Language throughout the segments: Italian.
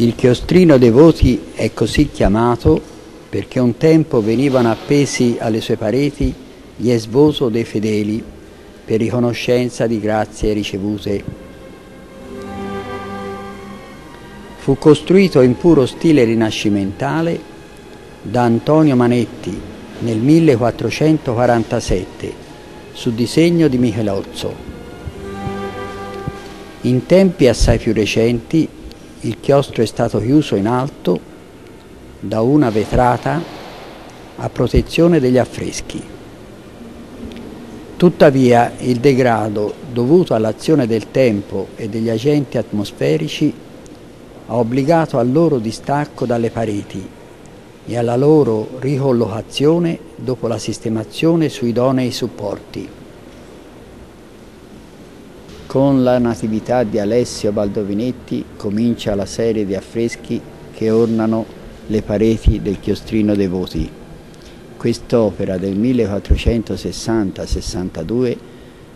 Il chiostrino dei voti è così chiamato perché un tempo venivano appesi alle sue pareti gli esvoso dei fedeli per riconoscenza di grazie ricevute. Fu costruito in puro stile rinascimentale da Antonio Manetti nel 1447 su disegno di Michelozzo. In tempi assai più recenti il chiostro è stato chiuso in alto da una vetrata a protezione degli affreschi. Tuttavia il degrado dovuto all'azione del tempo e degli agenti atmosferici ha obbligato al loro distacco dalle pareti e alla loro ricollocazione dopo la sistemazione su idonei supporti. Con la natività di Alessio Baldovinetti comincia la serie di affreschi che ornano le pareti del chiostrino dei voti. Quest'opera del 1460-62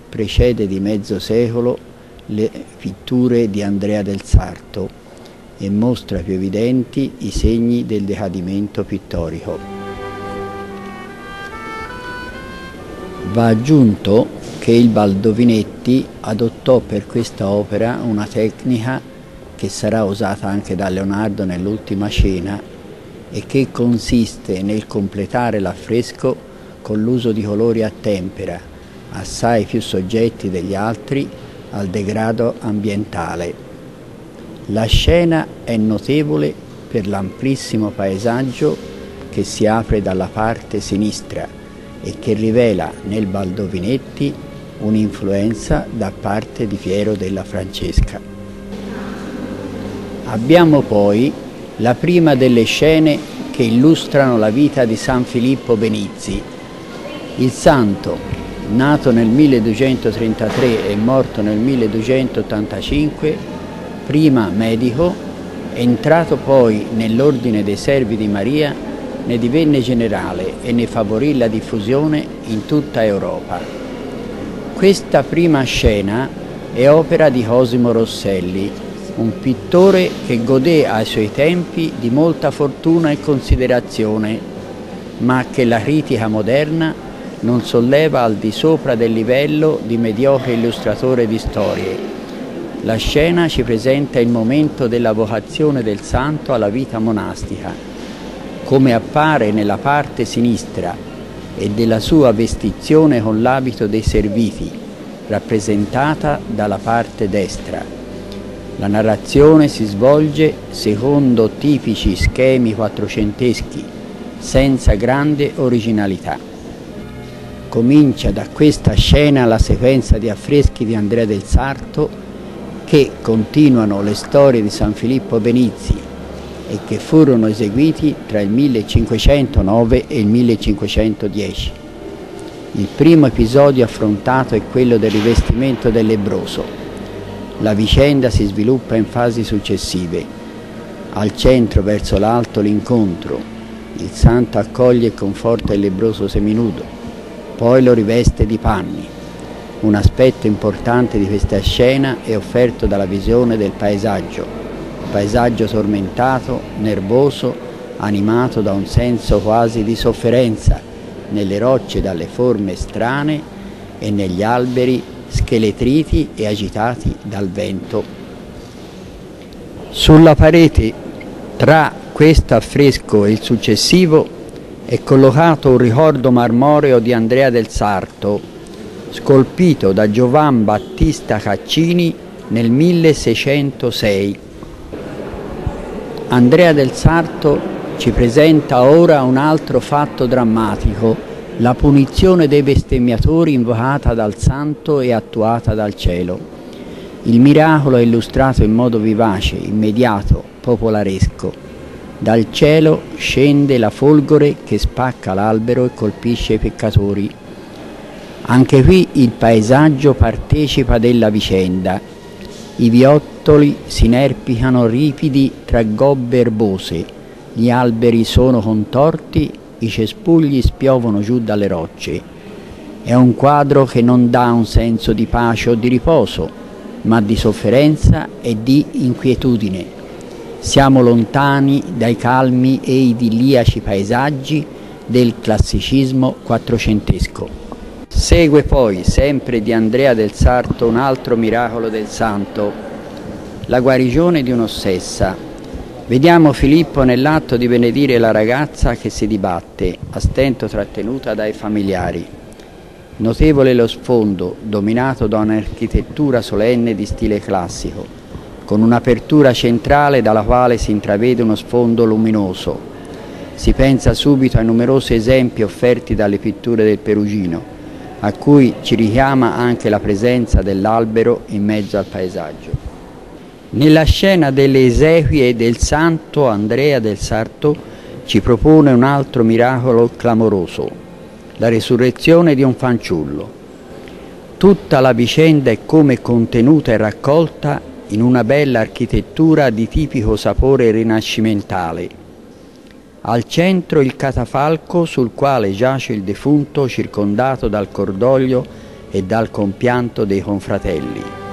precede di mezzo secolo le pitture di Andrea del Sarto e mostra più evidenti i segni del decadimento pittorico. Va aggiunto che il Baldovinetti adottò per questa opera una tecnica che sarà usata anche da Leonardo nell'ultima cena e che consiste nel completare l'affresco con l'uso di colori a tempera, assai più soggetti degli altri al degrado ambientale. La scena è notevole per l'amplissimo paesaggio che si apre dalla parte sinistra e che rivela nel Baldovinetti un'influenza da parte di Piero della Francesca. Abbiamo poi la prima delle scene che illustrano la vita di San Filippo Benizzi. Il santo, nato nel 1233 e morto nel 1285, prima medico, entrato poi nell'ordine dei servi di Maria, ne divenne generale e ne favorì la diffusione in tutta Europa. Questa prima scena è opera di Cosimo Rosselli, un pittore che godé ai suoi tempi di molta fortuna e considerazione, ma che la critica moderna non solleva al di sopra del livello di mediocre illustratore di storie. La scena ci presenta il momento della vocazione del santo alla vita monastica, come appare nella parte sinistra e della sua vestizione con l'abito dei serviti, rappresentata dalla parte destra. La narrazione si svolge secondo tipici schemi quattrocenteschi, senza grande originalità. Comincia da questa scena la sequenza di affreschi di Andrea del Sarto che continuano le storie di San Filippo Benizzi e che furono eseguiti tra il 1509 e il 1510. Il primo episodio affrontato è quello del rivestimento del lebroso. La vicenda si sviluppa in fasi successive. Al centro, verso l'alto, l'incontro. Il santo accoglie e conforta il lebroso seminudo, poi lo riveste di panni. Un aspetto importante di questa scena è offerto dalla visione del paesaggio, paesaggio tormentato, nervoso, animato da un senso quasi di sofferenza, nelle rocce dalle forme strane e negli alberi scheletriti e agitati dal vento. Sulla parete tra questo affresco e il successivo è collocato un ricordo marmoreo di Andrea del Sarto, scolpito da Giovan Battista Caccini nel 1606 Andrea del Sarto ci presenta ora un altro fatto drammatico, la punizione dei bestemmiatori invocata dal santo e attuata dal cielo. Il miracolo è illustrato in modo vivace, immediato, popolaresco. Dal cielo scende la folgore che spacca l'albero e colpisce i peccatori. Anche qui il paesaggio partecipa della vicenda. I viotti giocattoli si inerpicano ripidi tra gobbe erbose, gli alberi sono contorti, i cespugli spiovono giù dalle rocce. È un quadro che non dà un senso di pace o di riposo, ma di sofferenza e di inquietudine. Siamo lontani dai calmi e idilliaci paesaggi del classicismo quattrocentesco. Segue poi, sempre di Andrea del Sarto, un altro miracolo del santo, la guarigione di un'ossessa. Vediamo Filippo nell'atto di benedire la ragazza che si dibatte, a stento trattenuta dai familiari. Notevole lo sfondo, dominato da un'architettura solenne di stile classico con un'apertura centrale dalla quale si intravede uno sfondo luminoso. Si pensa subito ai numerosi esempi offerti dalle pitture del Perugino, a cui ci richiama anche la presenza dell'albero in mezzo al paesaggio. Nella scena delle esequie del santo Andrea del Sarto ci propone un altro miracolo clamoroso, la resurrezione di un fanciullo. Tutta la vicenda è come contenuta e raccolta in una bella architettura di tipico sapore rinascimentale. Al centro il catafalco sul quale giace il defunto circondato dal cordoglio e dal compianto dei confratelli.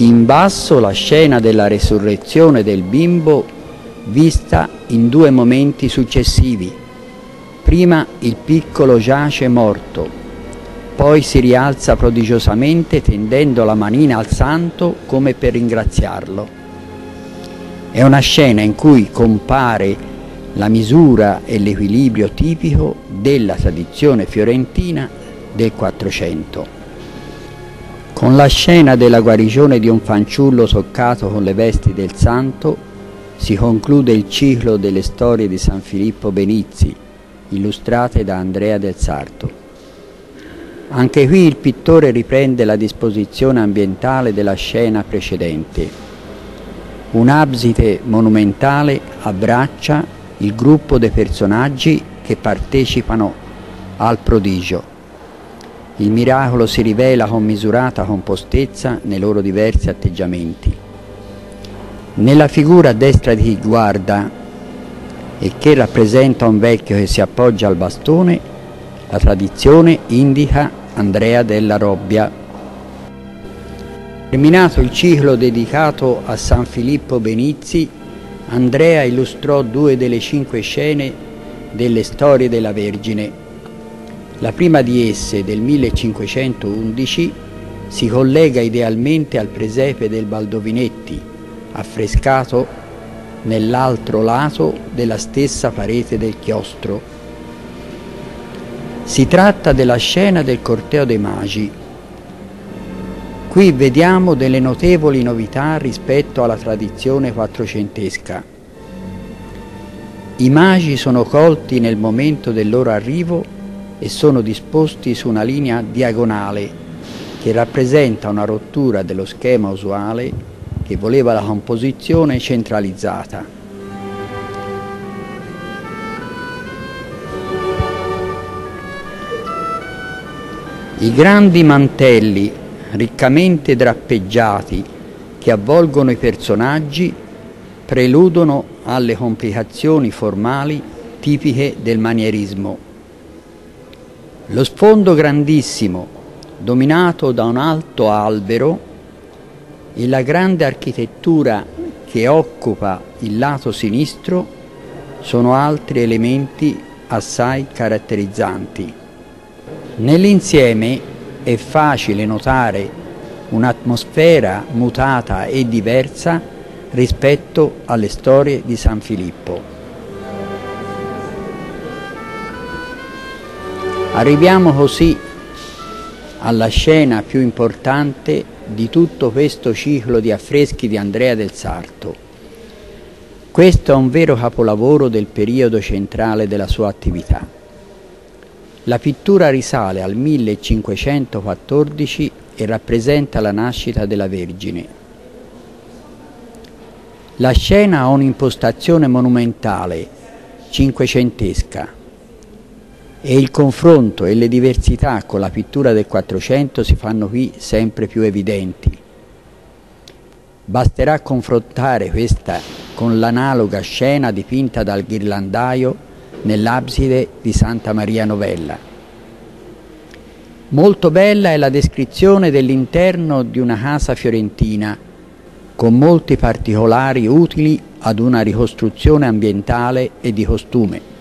In basso la scena della resurrezione del bimbo vista in due momenti successivi Prima il piccolo giace morto, poi si rialza prodigiosamente tendendo la manina al santo come per ringraziarlo. È una scena in cui compare la misura e l'equilibrio tipico della tradizione fiorentina del Quattrocento. Con la scena della guarigione di un fanciullo toccato con le vesti del santo si conclude il ciclo delle storie di San Filippo Benizzi, illustrate da Andrea del Sarto. Anche qui il pittore riprende la disposizione ambientale della scena precedente. Un'abside monumentale abbraccia il gruppo dei personaggi che partecipano al prodigio. Il miracolo si rivela con misurata compostezza nei loro diversi atteggiamenti. Nella figura a destra di chi guarda e che rappresenta un vecchio che si appoggia al bastone, la tradizione indica Andrea della Robbia. Terminato il ciclo dedicato a San Filippo Benizzi, Andrea illustrò due delle cinque scene delle storie della Vergine. La prima di esse, del 1511, si collega idealmente al presepe del Baldovinetti, affrescato nell'altro lato della stessa parete del chiostro. Si tratta della scena del corteo dei magi. Qui vediamo delle notevoli novità rispetto alla tradizione quattrocentesca. I magi sono colti nel momento del loro arrivo e sono disposti su una linea diagonale che rappresenta una rottura dello schema usuale che voleva la composizione centralizzata. I grandi mantelli riccamente drappeggiati che avvolgono i personaggi preludono alle complicazioni formali tipiche del manierismo. Lo sfondo grandissimo, dominato da un alto albero, e la grande architettura che occupa il lato sinistro sono altri elementi assai caratterizzanti. Nell'insieme è facile notare un'atmosfera mutata e diversa rispetto alle storie di San Filippo. Arriviamo così alla scena più importante di tutto questo ciclo di affreschi di Andrea del Sarto. Questo è un vero capolavoro del periodo centrale della sua attività. La pittura risale al 1514 e rappresenta la nascita della Vergine. La scena ha un'impostazione monumentale, cinquecentesca, e il confronto e le diversità con la pittura del Quattrocento si fanno qui sempre più evidenti. Basterà confrontare questa con l'analoga scena dipinta dal ghirlandaio nell'abside di Santa Maria Novella. Molto bella è la descrizione dell'interno di una casa fiorentina, con molti particolari utili ad una ricostruzione ambientale e di costume.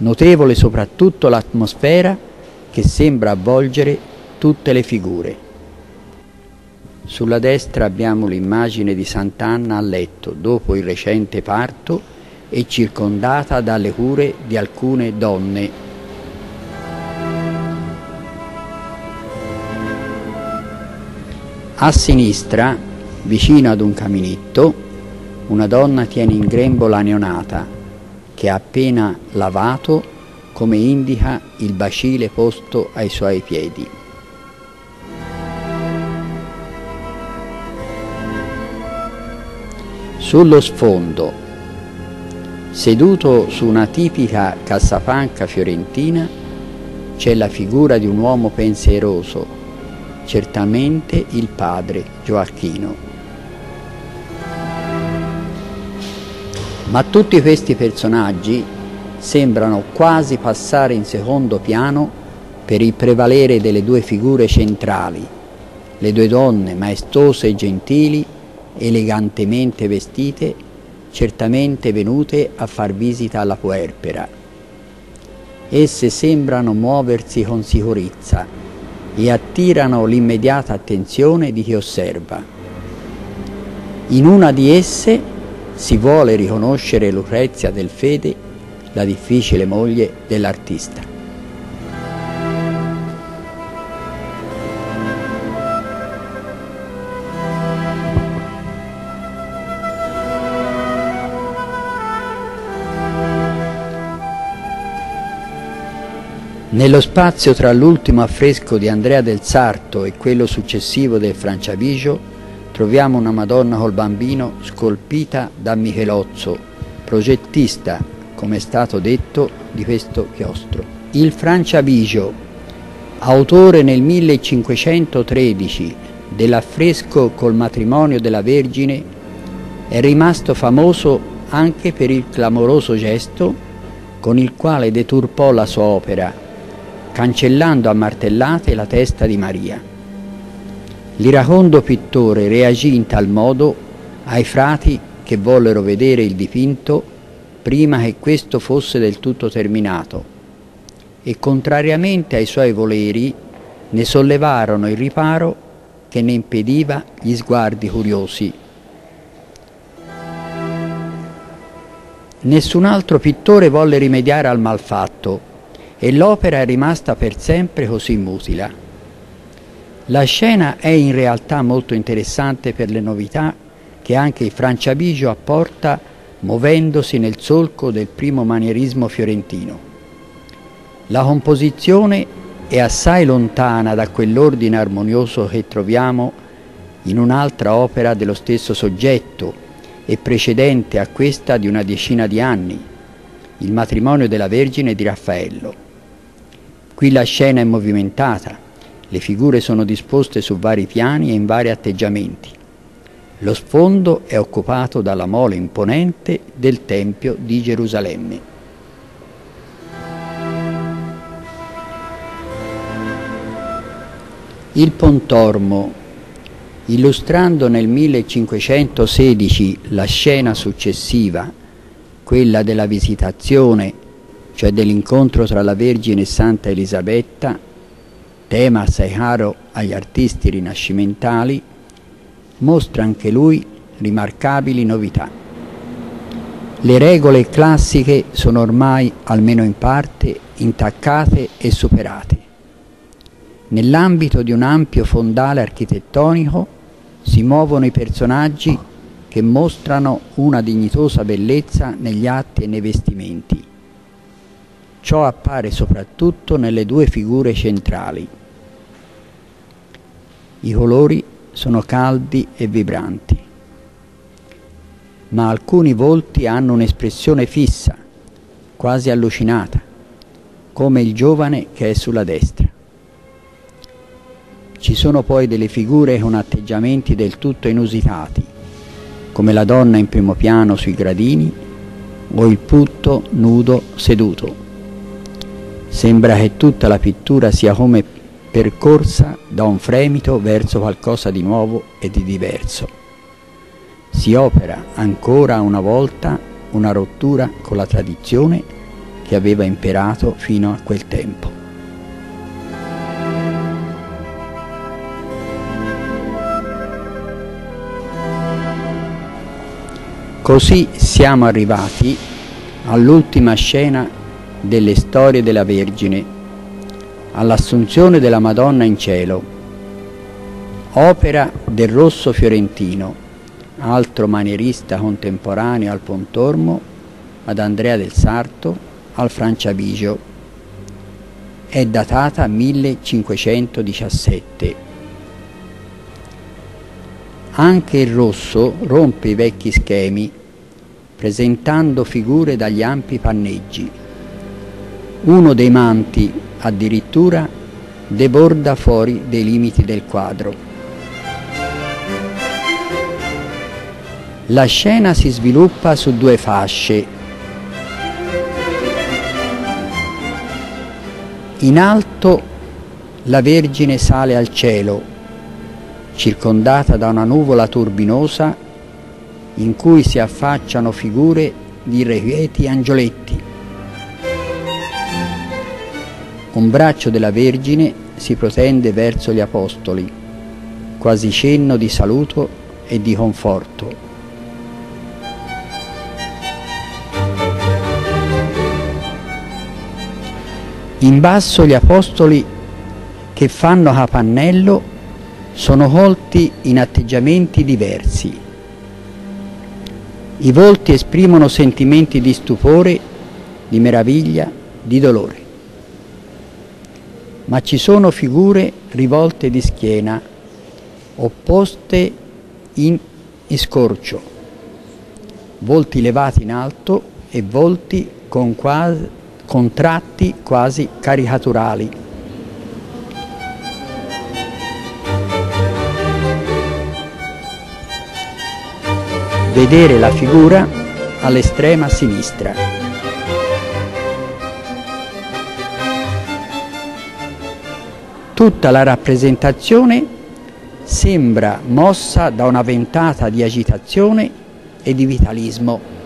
Notevole soprattutto l'atmosfera che sembra avvolgere tutte le figure. Sulla destra abbiamo l'immagine di Sant'Anna a letto dopo il recente parto e circondata dalle cure di alcune donne. A sinistra, vicino ad un caminetto, una donna tiene in grembo la neonata che ha appena lavato come indica il bacile posto ai suoi piedi. Sullo sfondo, seduto su una tipica cassapanca fiorentina, c'è la figura di un uomo pensieroso, certamente il padre Gioacchino. Ma tutti questi personaggi sembrano quasi passare in secondo piano per il prevalere delle due figure centrali, le due donne maestose e gentili, elegantemente vestite, certamente venute a far visita alla puerpera. Esse sembrano muoversi con sicurezza e attirano l'immediata attenzione di chi osserva. In una di esse si vuole riconoscere Lucrezia del Fede la difficile moglie dell'artista. Nello spazio tra l'ultimo affresco di Andrea del Sarto e quello successivo del Franciavigio troviamo una Madonna col bambino scolpita da Michelozzo, progettista come è stato detto, di questo chiostro. Il Franciabigio, autore nel 1513 dell'affresco col matrimonio della Vergine, è rimasto famoso anche per il clamoroso gesto con il quale deturpò la sua opera, cancellando a martellate la testa di Maria. L'iracondo pittore reagì in tal modo ai frati che vollero vedere il dipinto prima che questo fosse del tutto terminato e contrariamente ai suoi voleri ne sollevarono il riparo che ne impediva gli sguardi curiosi. Nessun altro pittore volle rimediare al malfatto e l'opera è rimasta per sempre così mutila. La scena è in realtà molto interessante per le novità che anche il Franciabigio apporta muovendosi nel solco del primo manierismo fiorentino. La composizione è assai lontana da quell'ordine armonioso che troviamo in un'altra opera dello stesso soggetto e precedente a questa di una decina di anni, il matrimonio della Vergine di Raffaello. Qui la scena è movimentata, le figure sono disposte su vari piani e in vari atteggiamenti. Lo sfondo è occupato dalla mole imponente del Tempio di Gerusalemme. Il Pontormo, illustrando nel 1516 la scena successiva, quella della visitazione, cioè dell'incontro tra la Vergine e Santa Elisabetta, tema assai caro agli artisti rinascimentali, mostra anche lui rimarcabili novità. Le regole classiche sono ormai, almeno in parte, intaccate e superate. Nell'ambito di un ampio fondale architettonico si muovono i personaggi che mostrano una dignitosa bellezza negli atti e nei vestimenti. Ciò appare soprattutto nelle due figure centrali. I colori sono caldi e vibranti, ma alcuni volti hanno un'espressione fissa, quasi allucinata, come il giovane che è sulla destra. Ci sono poi delle figure con atteggiamenti del tutto inusitati, come la donna in primo piano sui gradini o il putto nudo seduto. Sembra che tutta la pittura sia come percorsa da un fremito verso qualcosa di nuovo e di diverso. Si opera ancora una volta una rottura con la tradizione che aveva imperato fino a quel tempo. Così siamo arrivati all'ultima scena delle storie della Vergine, all'assunzione della Madonna in cielo, opera del Rosso Fiorentino, altro manierista contemporaneo al Pontormo, ad Andrea del Sarto, al Franciabigio. È datata 1517. Anche il rosso rompe i vecchi schemi presentando figure dagli ampi panneggi. Uno dei manti, addirittura, deborda fuori dei limiti del quadro. La scena si sviluppa su due fasce. In alto la Vergine sale al cielo, circondata da una nuvola turbinosa in cui si affacciano figure di irrequieti angioletti. Un braccio della Vergine si protende verso gli Apostoli, quasi cenno di saluto e di conforto. In basso gli Apostoli che fanno capannello sono colti in atteggiamenti diversi i volti esprimono sentimenti di stupore, di meraviglia, di dolore. Ma ci sono figure rivolte di schiena, opposte in scorcio, volti levati in alto e volti con, quasi, con tratti quasi caricaturali. vedere la figura all'estrema sinistra. Tutta la rappresentazione sembra mossa da una ventata di agitazione e di vitalismo.